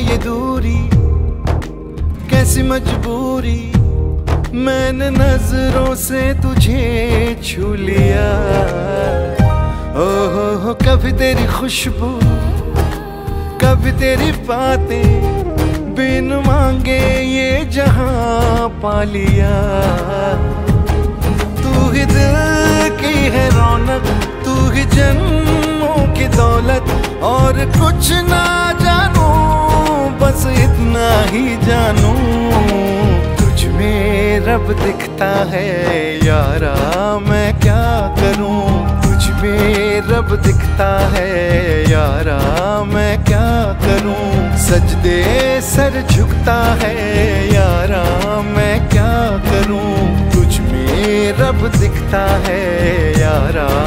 ये दूरी? कैसी मजबूरी? मैंने नज़रों से तुझे छू लिया। ओहो, हो, कभी तेरी खुशबू, कभी तेरी बातें बिन मांगे ये जहाँ पा लिया। तू ही दिल की है रौनक, तू ही जन्मों की दौलत, और कुछ ना ही जानू। तुझ में रब दिखता है, यारा मैं क्या करूँ? तुझ में रब दिखता है, यारा मैं क्या करूँ? सजदे सर झुकता है, यारा मैं क्या करूँ? तुझ में रब दिखता है, यारा